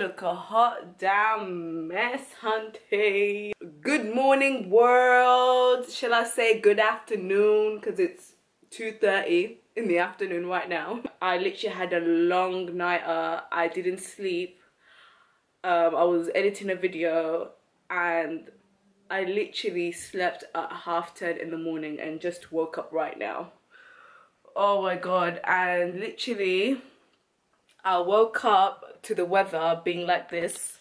look a hot damn mess, hunty. Good morning, world. Shall I say good afternoon? Because it's 2.30 in the afternoon right now. I literally had a long night. Uh, I didn't sleep. Um, I was editing a video and I literally slept at half 10 in the morning and just woke up right now. Oh my god, and literally I woke up to the weather being like this.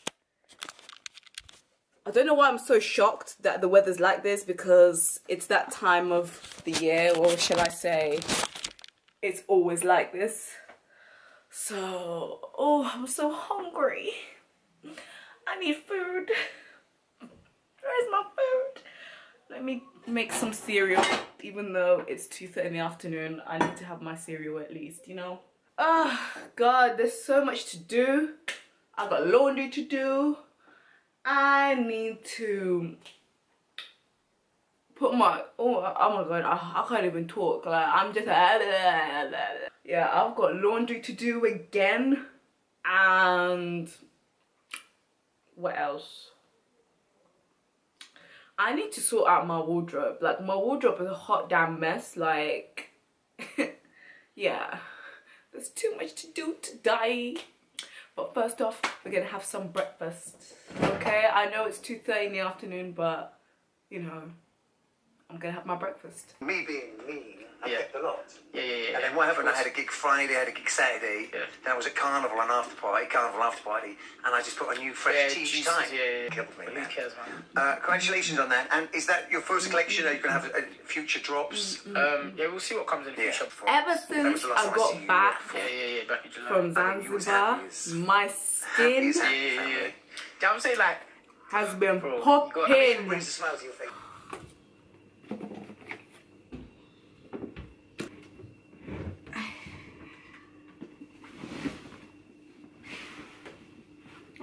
I don't know why I'm so shocked that the weather's like this because it's that time of the year, or shall I say, it's always like this. So, oh, I'm so hungry. I need food. Where's my food? Let me make some cereal. Even though it's 2.30 in the afternoon, I need to have my cereal at least, you know? Oh, God, there's so much to do. I've got laundry to do. I need to put my, oh, oh my God, I, I can't even talk. Like, I'm just, yeah, I've got laundry to do again. And what else? I need to sort out my wardrobe. Like my wardrobe is a hot damn mess. Like, yeah, there's too much to do today. But first off, we're gonna have some breakfast. Okay, I know it's 2.30 in the afternoon, but you know, I'm gonna have my breakfast. Me being me, I Yeah. kept a lot. Yeah, yeah, yeah. And then what happened? I had a gig Friday, I had a gig Saturday. Yeah. Then I was at Carnival and after party, Carnival after party, and I just put a new fresh yeah, tea each time. yeah, yeah, yeah. Killed me. Who cares, man? Uh, congratulations on that. And is that your first collection? Are you going to have uh, future drops? Um, yeah, we'll see what comes in the Yeah. future. Ever since I time got see you back. Yeah, yeah, yeah, back in July. from I think you was Zanzibar, my skin as yeah, happy yeah, yeah. family. Yeah, I'm saying like, has been Bro, you got- I mean, it popping. brings a smile to your face.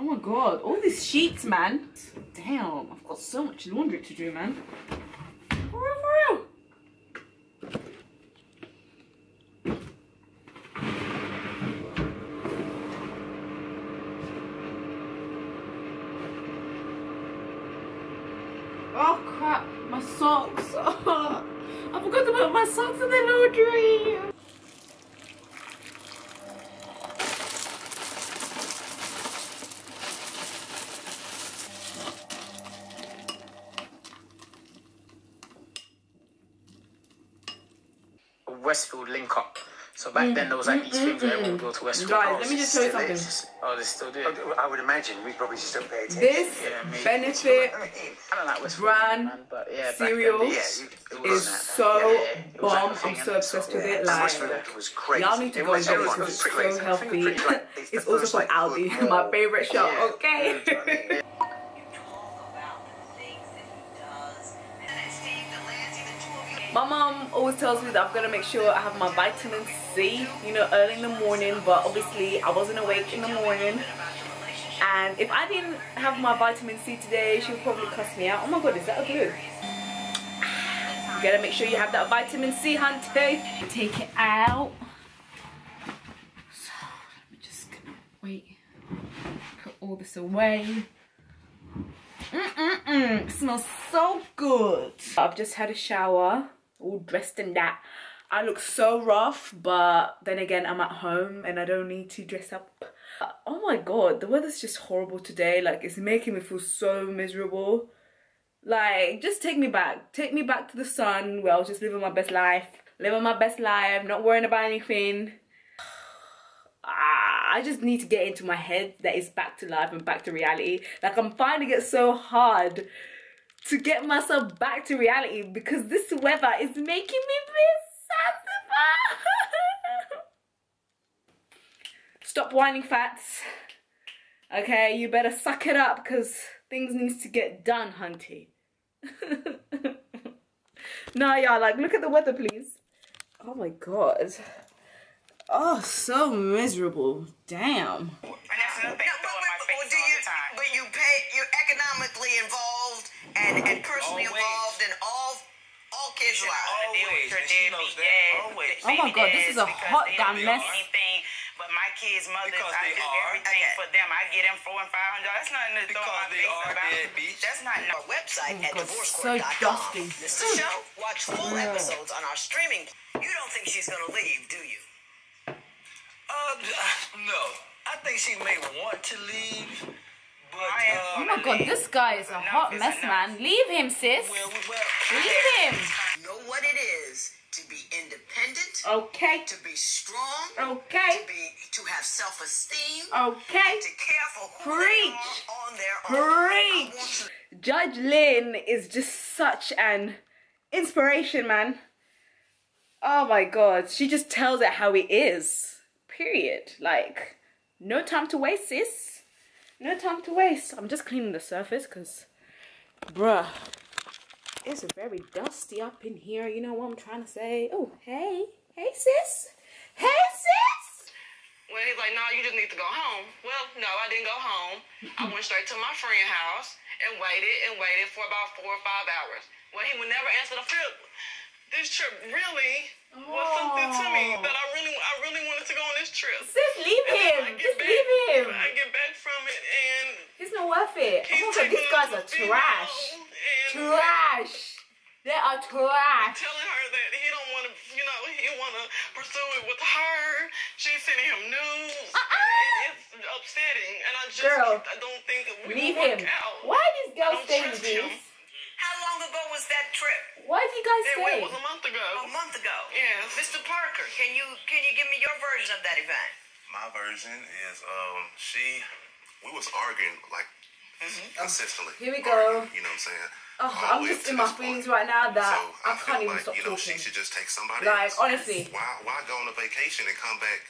Oh my god, all these sheets, man. Damn, I've got so much laundry to do, man. For real, for real. Oh crap, my socks. I forgot to put my socks in the laundry. Westfield link up. So back then there was like these things where mm, mm, everyone would go to mm, Westfield. Guys, Oh, let me just tell you something. is. Oh, they still do. I would imagine we probably just don't pay attention. This Yeah, benefit I mean, I don't like Westfield, Brand, man, but yeah, cereal then, yeah, you, it it was is so yeah, yeah, it was bomb. like a I'm so obsessed with Yeah, it. and Like, Westfield was crazy. y'all need to go was and get it because it's so healthy. It's the also first, from like, Aldi, my favorite shop. Okay. My mom always tells me that I'm gonna make sure I have my vitamin C, you know, early in the morning. But obviously, I wasn't awake in the morning. And if I didn't have my vitamin C today, she would probably cuss me out. Oh my god, is that a glue? You gotta make sure you have that vitamin C, hunty. Take it out. So, me just gonna wait. Put all this away. Mm-mm-mm. Smells so good. I've just had a shower, all dressed in that. I look so rough, but then again, I'm at home and I don't need to dress up Oh my god, the weather's just horrible today. Like, it's making me feel so miserable. Like, just take me back. Take me back to the sun where I was just living my best life. Living my best life, not worrying about anything. Ah, I just need to get into my head that it's back to life and back to reality. Like, I'm finding it so hard to get myself back to reality because this weather is making me feel. Stop whining fats. Okay, you better suck it up because things needs to get done, hunty. no, y'all, like, look at the weather, please. Oh my god. Oh, so miserable. Damn. And, and personally Always. involved in all all kids' lives. have to deal with Always, your and she knows that. dads, Always. Oh my God, this is a hot damn mess. Anything, but my kids' mothers, Because I do are. everything Okay. for them. I get them four and five hundred. That's nothing to throw my they face are about. deadbeats. That's not. Our website at God, divorcecourt.com. so dusty. This is the show. Watch full episodes on our streaming. You don't think she's gonna leave, do you? Uh, no. I think she may want to leave, but uh, Oh my god, this guy is a hot mess, man. Leave him, sis. well, well, Leave him. Know what it is to be independent, Okay. to be strong, Okay. to be to have self-esteem, Okay. to care for who Preach. they are on their own. Preach. to Judge Lynn is just such an inspiration, man. Oh my god, she just tells it how it is. Period. Like, no time to waste, sis. No time to waste. I'm just cleaning the surface because, bruh, it's very dusty up in here. You know what I'm trying to say? Oh, hey. Hey, sis. Hey, sis. Well, he's like, no, you just need to go home. Well, no, I didn't go home. I went straight to my friend's house and waited and waited for about four or five hours. Well, he would never answer the phone. This trip really was something to me oh. that I really, I really wanted to go on this trip. Sis, leave him. Just back- leave him. I get back from it and He's not worth it. he's Oh my god, these guys are trash. Trash. They are trash. telling her that he don't want to, you know, he want to pursue it with her. She's sending him news. And it's upsetting, and I just. Girl, I don't think that we Leave him. work out. Why are these I girls don't staying with trust him. How long ago was that trip? Why did you guys It stay? was a month ago. A month ago. Yes. Mr. Parker, can you can you give me your version of that event? My version is um she we was arguing like mm-hmm. consistently. Here we Arguing, go. you know what I'm saying? Oh, I'm just in my feelings point. right now that so I feel can't even like, stop you know, talking. she should just take somebody Like, else. honestly. Why why go on a vacation and come back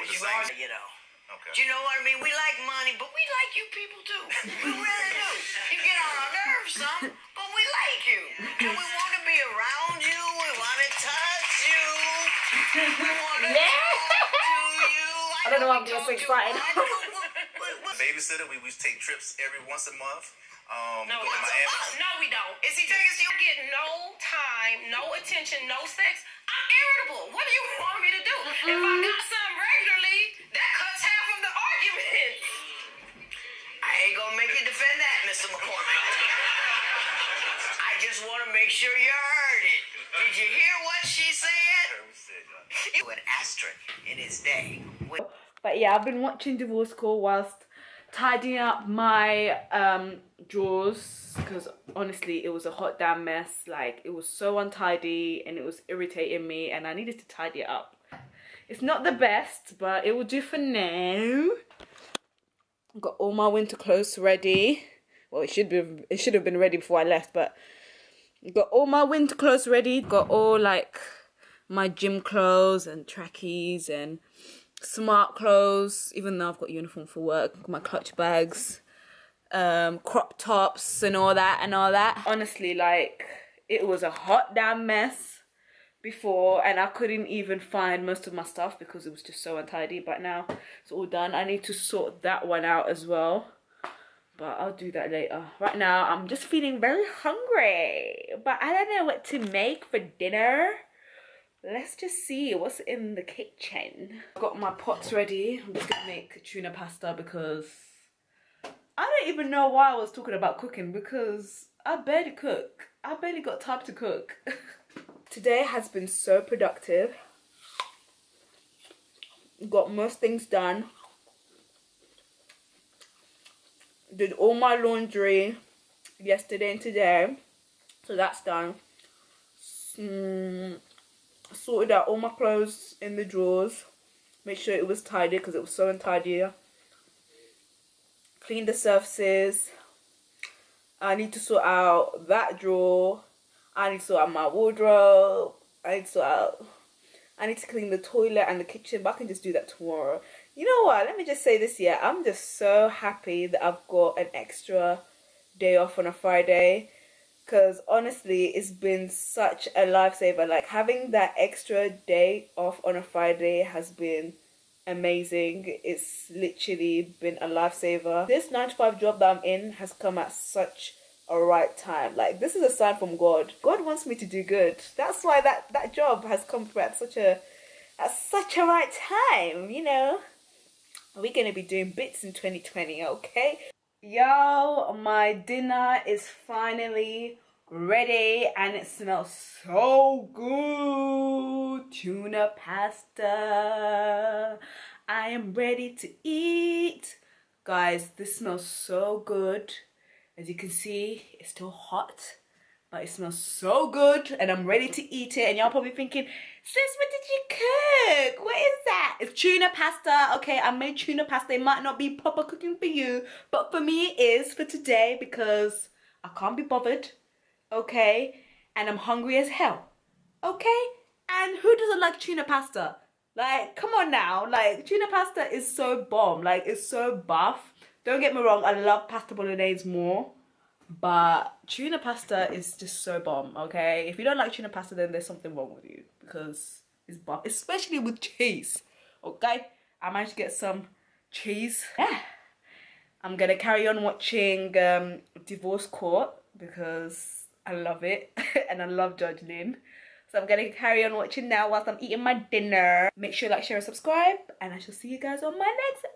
with the You same are, you know. Okay. Do you know what I mean? We like money, but we like you people too. We really do. You get on our nerves some, but we like you. And we want to be around you. We want to touch you. We want to Yeah. talk to you. I don't know why I'm we getting so excited. much, but we- we- we- Babysitter, we, we take trips every once a month. Um No, go to once a Miami. month. No, we don't. Is he taking you? You get no time, no attention, no sex. I'm irritable. What do you want me to do? If I got something regularly, that cuts half of the argument. I ain't gonna make you defend that, Mr. McCormick. I just want to make sure you heard it. Did you hear what she said? You an asterisk in his day. But yeah, I've been watching Divorce Court whilst tidying up my um drawers because honestly it was a hot damn mess. Like it was so untidy and it was irritating me and I needed to tidy it up. It's not the best, but it will do for now. Got all my winter clothes ready. Well, it should be it should have been ready before I left, but got all my winter clothes ready. Got all like my gym clothes and trackies and smart clothes, even though I've got uniform for work, my clutch bags, um, crop tops and all that and all that. Honestly, like it was a hot damn mess before and I couldn't even find most of my stuff because it was just so untidy. But now it's all done. I need to sort that one out as well. But I'll do that later. Right now, I'm just feeling very hungry. But I don't know what to make for dinner let's just see what's in the kitchen. I've got my pots ready. I'm just gonna make tuna pasta because I don't even know why I was talking about cooking because I barely cook. I barely got time to cook. Today has been so productive. Got most things done. did all my laundry yesterday and today. So that's done. Mm, sorted out all my clothes in the drawers. Make sure it was tidy because it was so untidy. Clean the surfaces. I need to sort out that drawer. I need to sort out my wardrobe. I need to sort out. I need to clean the toilet and the kitchen, but I can just do that tomorrow. You know what? Let me just say this year. I'm just so happy that I've got an extra day off on a Friday. Because honestly, it's been such a lifesaver. Like having that extra day off on a Friday has been amazing. It's literally been a lifesaver. This 9 to 5 job that I'm in has come at such a right time. Like this is a sign from God. God wants me to do good. That's why that that job has come at such a at such a right time, you know. We're gonna be doing bits in 2020, okay? Yo, my dinner is finally ready and it smells so good. Tuna pasta. I am ready to eat. Guys, this smells so good. As you can see, it's still hot, but it smells so good and I'm ready to eat it. And y'all probably thinking, sis, what did you cook? What is that? It's tuna pasta. Okay, I made tuna pasta. It might not be proper cooking for you, but for me it is for today because I can't be bothered. Okay, and I'm hungry as hell. Okay, and who doesn't like tuna pasta? Like, come on now. Like, tuna pasta is so bomb. Like, it's so buff. Don't get me wrong, I love pasta bolognese more. But tuna pasta is just so bomb, okay? If you don't like tuna pasta, then there's something wrong with you. Because it's bomb. Especially with cheese, okay? I managed to get some cheese. Yeah. I'm going to carry on watching um, Divorce Court because I love it. and I love Judge Lynn. So I'm going to carry on watching now whilst I'm eating my dinner. Make sure you like, share, and subscribe. And I shall see you guys on my next